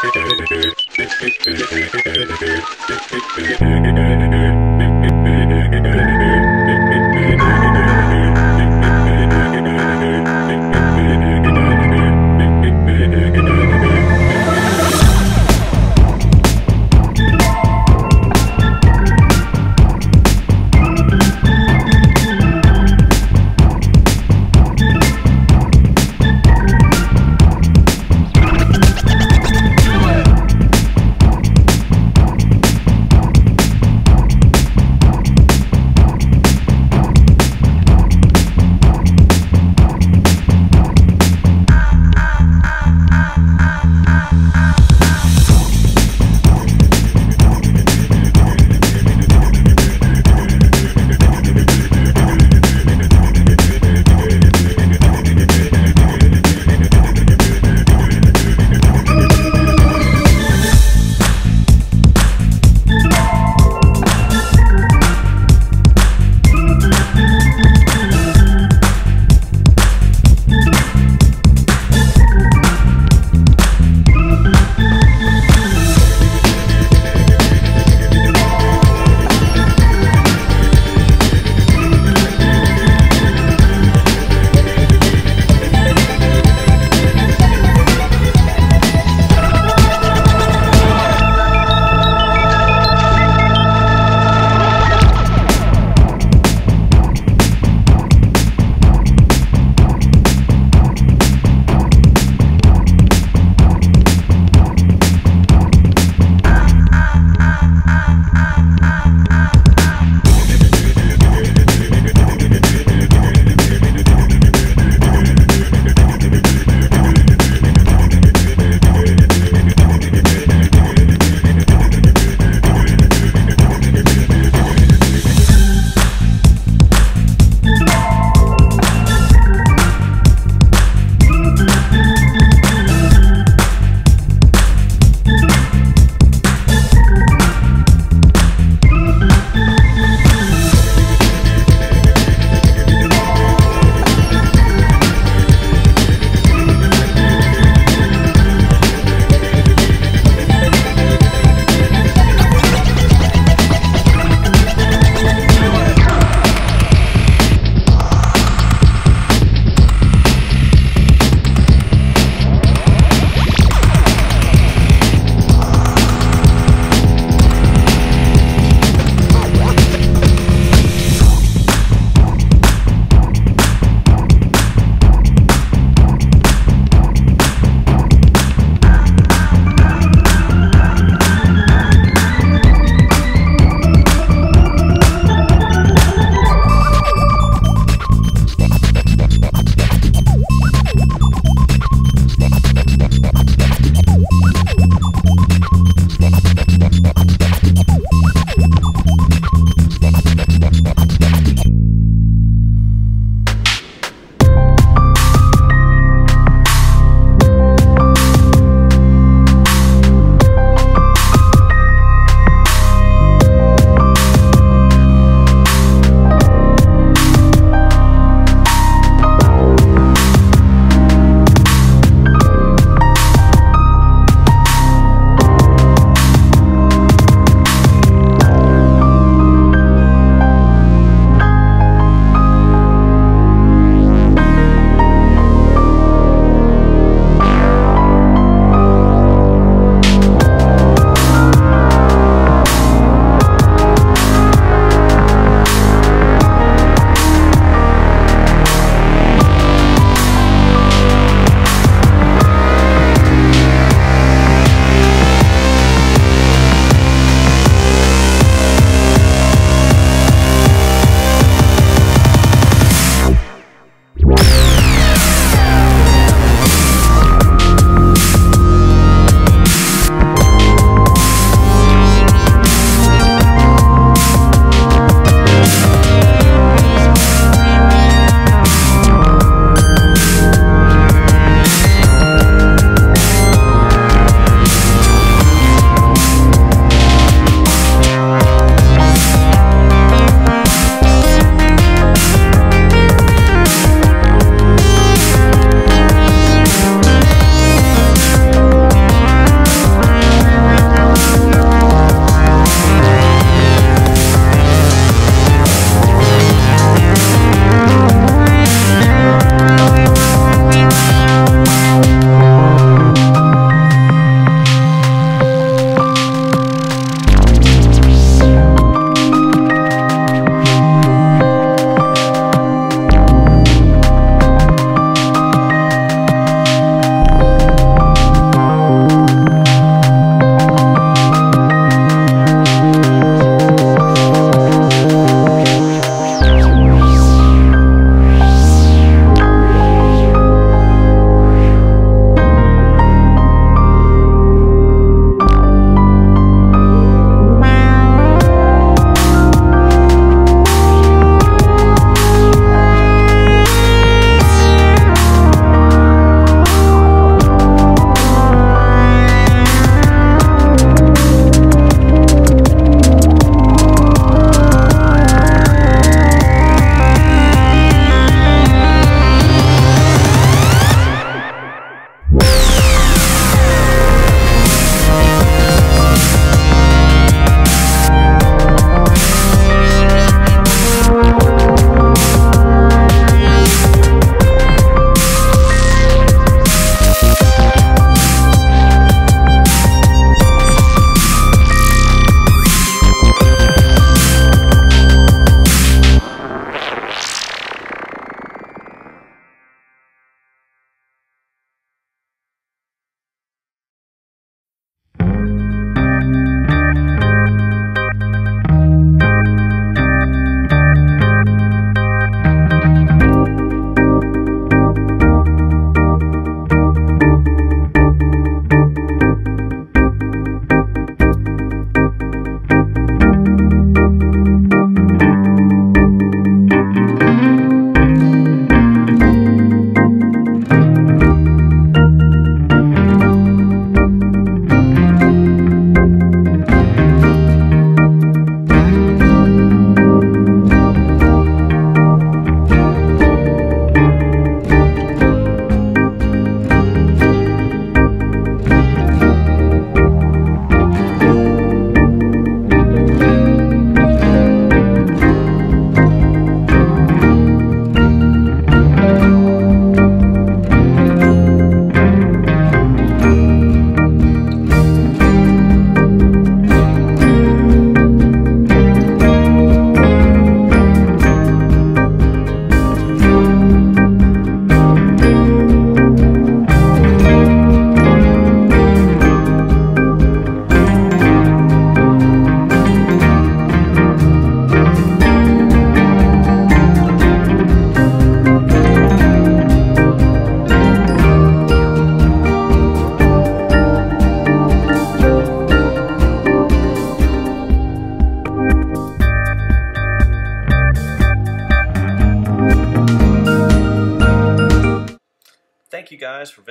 Thank you.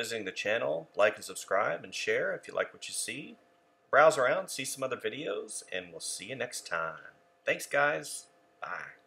Visiting the channel. Like and subscribe and share if you like what you see. Browse around, see some other videos, and we'll see you next time. Thanks, guys. Bye.